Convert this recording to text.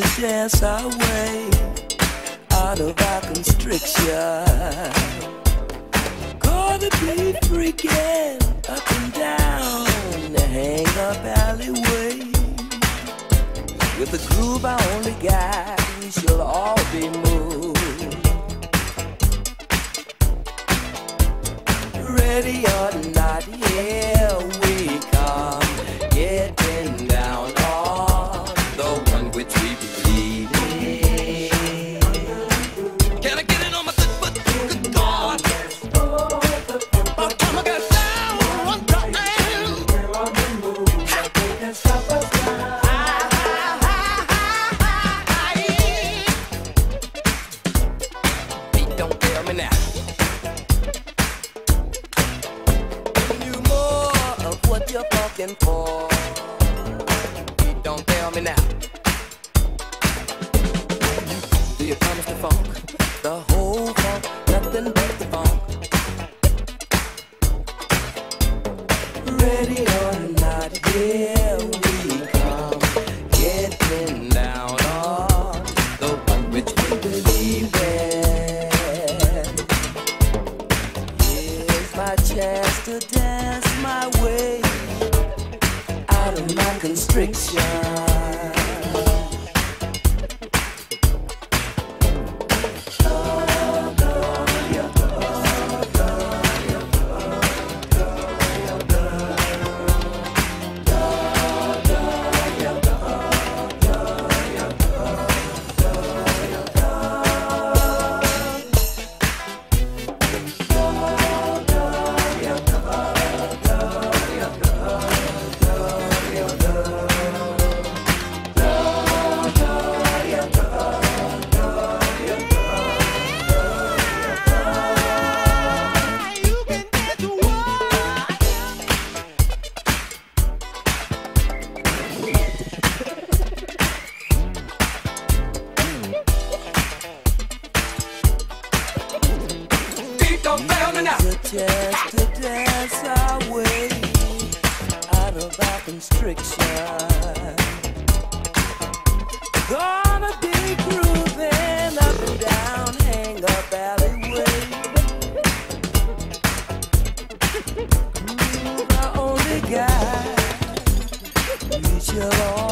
to dance our way out of our constriction. Gonna be freaking up and down the hang up alleyway. With the groove I only got, we shall all be moved. Ready or not. don't tell me now. You what you're fucking for. Don't me now. The funk? The whole funk, nothing but the funk. constriction. just to dance our way out of our constriction. Gonna be grooving up and down, hang up alleyway. Groove, I only got reach all.